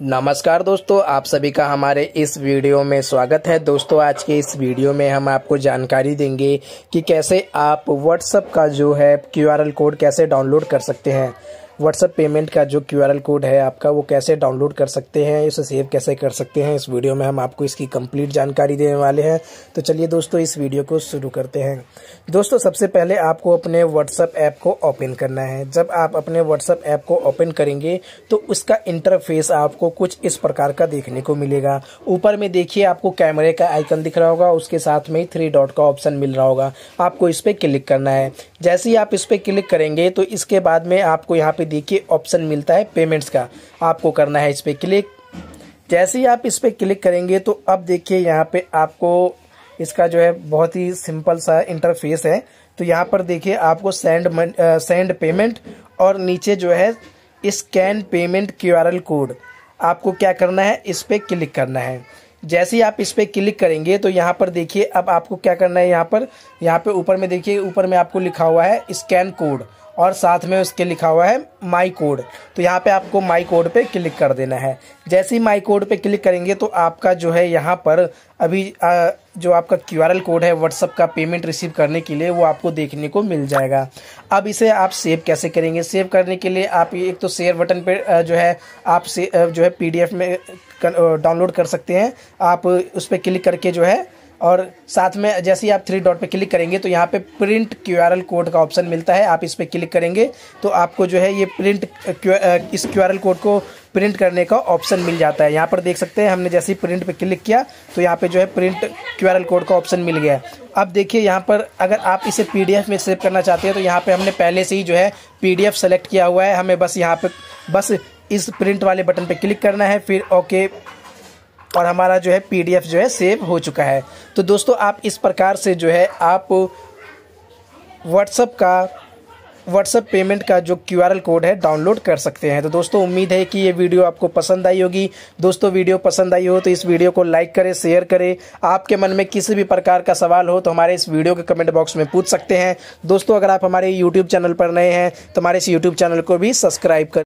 नमस्कार दोस्तों, आप सभी का हमारे इस वीडियो में स्वागत है। दोस्तों, आज के इस वीडियो में हम आपको जानकारी देंगे कि कैसे आप व्हाट्सएप का जो है क्यूआरएल कोड कैसे डाउनलोड कर सकते हैं। व्हाट्सअप पेमेंट का जो क्यू कोड है आपका, वो कैसे डाउनलोड कर सकते हैं, इसे सेव कैसे कर सकते हैं, इस वीडियो में हम आपको इसकी कंप्लीट जानकारी देने वाले हैं। तो चलिए दोस्तों, इस वीडियो को शुरू करते हैं। दोस्तों, सबसे पहले आपको अपने व्हाट्सअप ऐप को ओपन करना है। जब आप अपने व्हाट्सअप ऐप को ओपन करेंगे तो उसका इंटरफेस आपको कुछ इस प्रकार का देखने को मिलेगा। ऊपर में देखिए, आपको कैमरे का आइकन दिख रहा होगा, उसके साथ में थ्री डॉट का ऑप्शन मिल रहा होगा। आपको इस पर क्लिक करना है। जैसे ही आप इस पर क्लिक करेंगे तो इसके बाद में आपको यहाँ पे देखिए ऑप्शन मिलता है पेमेंट्स का। आपको करना है इस पर क्लिक जैसे ही आप इस पर क्लिक करेंगे तो अब देखिए यहाँ पे आपको इसका जो है बहुत ही सिंपल सा इंटरफेस है। तो यहाँ पर देखिए, आपको सेंड सेंड पेमेंट और नीचे जो है स्कैन पेमेंट क्यूआरएल कोड आपको क्या करना है? इस पर क्लिक करना है। जैसे ही आप इस पर क्लिक करेंगे तो यहाँ पर देखिए, अब आपको क्या करना है यहाँ पर? यहाँ पे ऊपर में देखिए, ऊपर में आपको लिखा हुआ है स्कैन कोड और साथ में उसके लिखा हुआ है माई कोड। तो यहाँ पे आपको माई कोड पे क्लिक कर देना है। जैसे ही माई कोड पे क्लिक करेंगे तो आपका जो है यहाँ पर अभी जो आपका क्यू आर कोड है व्हाट्सअप का पेमेंट रिसीव करने के लिए वो आपको देखने को मिल जाएगा। अब इसे आप सेव कैसे करेंगे? सेव करने के लिए आप एक तो शेयर बटन पे जो है आप से जो है पीडीएफ में डाउनलोड कर सकते हैं। आप उस पर क्लिक करके जो है और साथ में जैसे ही आप थ्री डॉट पे क्लिक करेंगे तो यहाँ पे प्रिंट क्यूआरएल कोड का ऑप्शन मिलता है। आप इस पर क्लिक करेंगे तो आपको जो है ये प्रिंट इस क्यूआरएल कोड को प्रिंट करने का ऑप्शन मिल जाता है। यहाँ पर देख सकते हैं, हमने जैसे ही प्रिंट पे क्लिक किया तो यहाँ पे जो है प्रिंट क्यूआरएल कोड का ऑप्शन मिल गया अब देखिए, यहाँ पर अगर आप इसे पीडीएफ में सेव करना चाहते हैं तो यहाँ पर हमने पहले से ही जो है पीडीएफ सेलेक्ट किया हुआ है। हमें बस यहाँ पर बस इस प्रिंट वाले बटन पर क्लिक करना है, फिर ओके और हमारा जो है पीडीएफ जो है सेव हो चुका है। तो दोस्तों, आप इस प्रकार से जो है आप व्हाट्सअप का व्हाट्सअप पेमेंट का जो क्यू कोड है डाउनलोड कर सकते हैं। तो दोस्तों, उम्मीद है कि ये वीडियो आपको पसंद आई होगी। दोस्तों, वीडियो पसंद आई हो तो इस वीडियो को लाइक करें शेयर करें। आपके मन में किसी भी प्रकार का सवाल हो तो हमारे इस वीडियो के कमेंट बॉक्स में पूछ सकते हैं। दोस्तों, अगर आप हमारे यूट्यूब चैनल पर नए हैं तो हमारे इस यूट्यूब चैनल को भी सब्सक्राइब कर